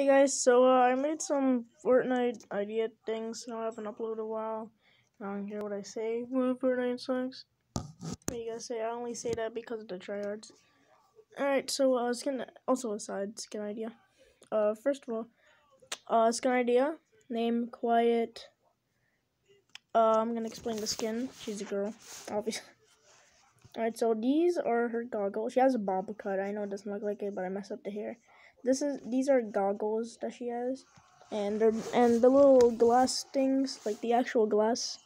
Hey guys, so uh, I made some Fortnite idea things. Now I haven't uploaded a while. I don't care what I say. Well, Fortnite sucks. What you guys say? I only say that because of the tryhards. Alright, so uh, skin. Also a side skin idea. Uh, first of all, uh, skin idea. Name quiet. Uh, I'm gonna explain the skin. She's a girl, obviously. Alright, so these are her goggles. She has a bob cut. I know it doesn't look like it, but I messed up the hair. This is these are goggles that she has, and they're and the little glass things, like the actual glass,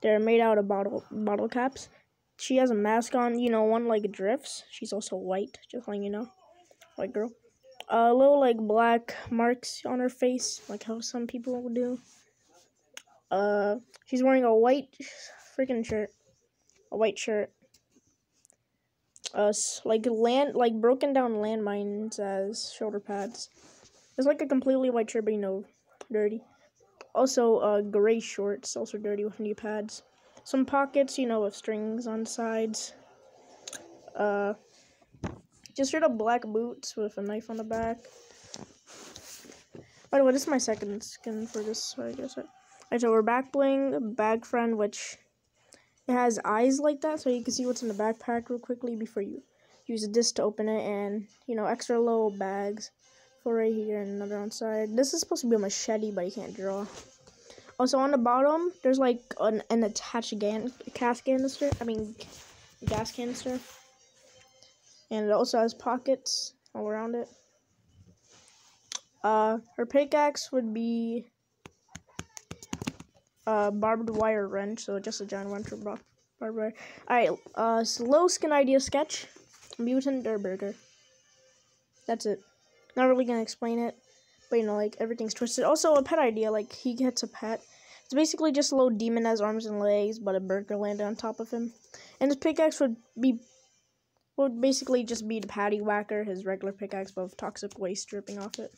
they're made out of bottle bottle caps. She has a mask on. You know, one like Drift's. She's also white, just like you know, white girl. A uh, little like black marks on her face, like how some people do. Uh, she's wearing a white freaking shirt, a white shirt us like land like broken down landmines as shoulder pads. It's like a completely white shirt, but you know, dirty. Also, uh, gray shorts, also dirty with knee pads. Some pockets, you know, with strings on sides. Uh, just straight up black boots with a knife on the back. By the way, this is my second skin for this, I guess. Alright, so we're back bling, bag friend, which it has eyes like that, so you can see what's in the backpack real quickly before you use this to open it. And, you know, extra little bags for right here and another on side. This is supposed to be a machete, but you can't draw. Also, on the bottom, there's like an, an attached gan gas canister. I mean, gas canister. And it also has pockets all around it. Uh, her pickaxe would be uh, barbed wire wrench, so just a giant wrench barbed wire. Alright, uh, slow skin idea sketch. Mutant Burger. That's it. Not really gonna explain it, but you know, like, everything's twisted. Also, a pet idea, like, he gets a pet. It's basically just a little demon has arms and legs, but a burger landed on top of him. And his pickaxe would be, would basically just be the patty whacker, his regular pickaxe, but with toxic waste dripping off it.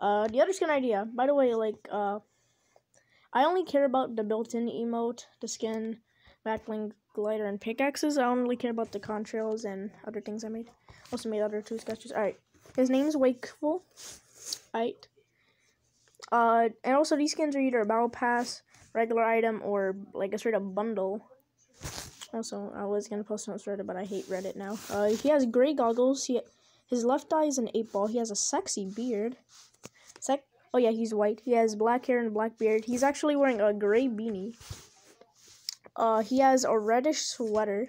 Uh, the other skin idea, by the way, like, uh, I only care about the built-in emote, the skin, back bling, glider, and pickaxes. I only care about the contrails and other things I made. Also made other two sketches. Alright. His name's Wakeful. Alright. Uh, and also these skins are either a battle pass, regular item, or like a straight up bundle. Also, I was gonna post on Reddit, but I hate Reddit now. Uh, he has gray goggles. He, his left eye is an eight ball. He has a sexy beard. Sec Oh yeah, he's white. He has black hair and black beard. He's actually wearing a gray beanie. Uh, he has a reddish sweater.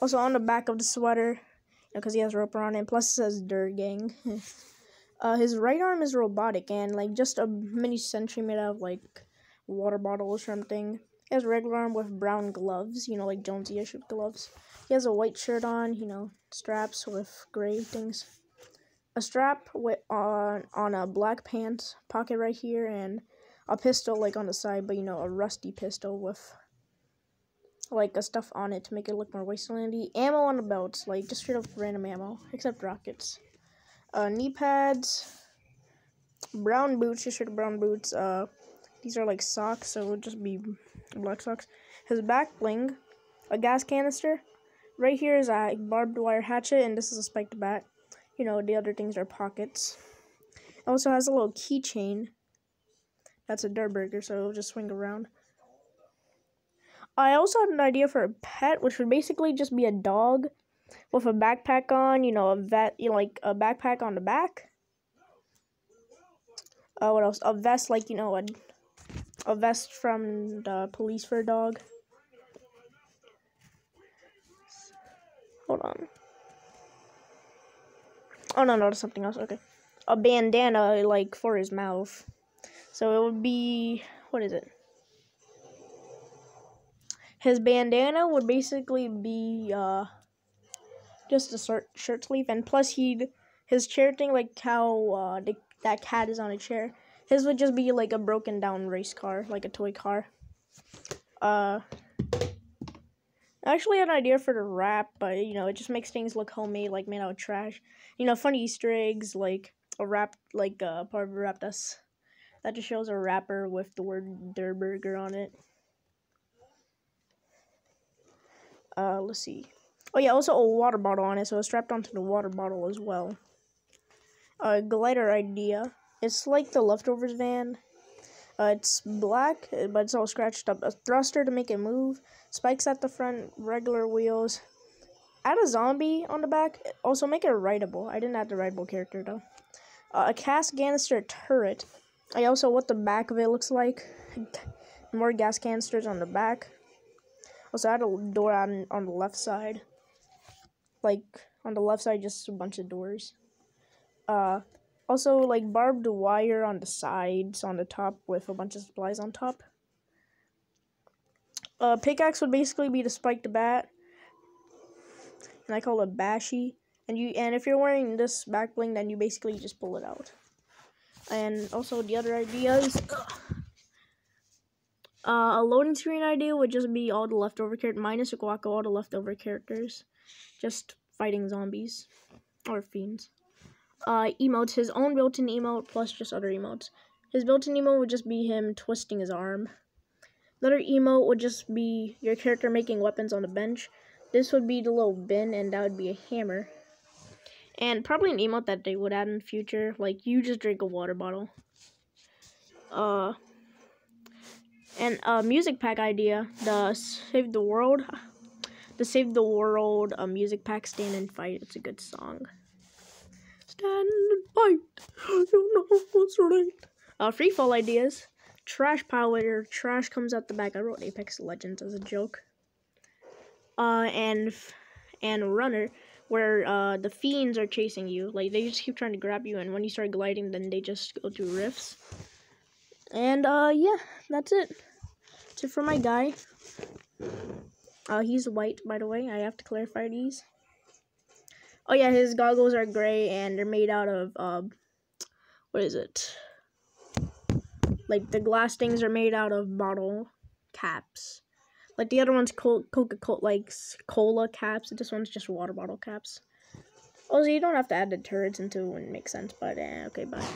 Also on the back of the sweater, because he has rope around it. Plus it says Dirt Gang. uh, his right arm is robotic and like just a mini sentry made out of like water bottle or something. He has regular arm with brown gloves, you know, like Jonesy-ish gloves. He has a white shirt on, you know, straps with gray things a strap with on on a black pants pocket right here and a pistol like on the side but you know a rusty pistol with like a stuff on it to make it look more wastelandy ammo on the belts like just straight up random ammo except rockets. Uh knee pads brown boots just straight up brown boots. Uh these are like socks so it'll just be black socks. His back bling a gas canister. Right here is a barbed wire hatchet and this is a spiked bat you know, the other things are pockets. It also has a little keychain. That's a Durr Burger, so it'll just swing around. I also had an idea for a pet, which would basically just be a dog with a backpack on, you know, a vet, you know, like a backpack on the back. Uh, what else? A vest, like, you know, a, a vest from the police for a dog. Hold on. Oh no, no, something else. Okay, a bandana like for his mouth. So it would be what is it? His bandana would basically be uh just a shirt shirt sleeve, and plus he'd his chair thing like how uh the, that cat is on a chair. His would just be like a broken down race car, like a toy car. Uh, Actually had an idea for the wrap, but you know, it just makes things look homemade, like made out of trash. You know, funny Easter eggs, like a wrap, like uh, part of a wrap that's that just shows a wrapper with the word Durr Burger on it. Uh, let's see. Oh yeah, also a water bottle on it, so it's strapped onto the water bottle as well. uh, glider idea. It's like the leftovers van. Uh, it's black, but it's all scratched up. A thruster to make it move. Spikes at the front. Regular wheels. Add a zombie on the back. Also make it rideable. I didn't add the rideable character though. Uh, a gas canister turret. I also what the back of it looks like. More gas canisters on the back. Also add a door on on the left side. Like on the left side, just a bunch of doors. Uh, also like barbed wire on the sides, on the top with a bunch of supplies on top. Uh, pickaxe would basically be to spike the bat and I call it Bashy. And you and if you're wearing this back bling, then you basically just pull it out. And also the other ideas. Uh, a loading screen idea would just be all the leftover characters, minus a Guaco, all the leftover characters, just fighting zombies or fiends. Uh, emotes, his own built-in emote plus just other emotes. His built-in emote would just be him twisting his arm. Another emote would just be your character making weapons on the bench. This would be the little bin, and that would be a hammer. And probably an emote that they would add in the future, like you just drink a water bottle. Uh, and a music pack idea, the Save the World, the Save the World a music pack, Stand and Fight. It's a good song. Stand and fight, know what's right. Uh, free fall ideas, trash where trash comes out the back. I wrote Apex Legends as a joke uh, and and runner where uh, the fiends are chasing you. Like they just keep trying to grab you, and when you start gliding, then they just go through rifts. And uh, yeah, that's it. That's it for my guy. Uh, he's white, by the way. I have to clarify these. Oh yeah, his goggles are gray, and they're made out of uh, what is it? Like the glass things are made out of bottle caps. Like the other one's Coca Cola, like cola caps. This one's just water bottle caps. Also, you don't have to add the turrets into it makes sense. But eh, okay, bye.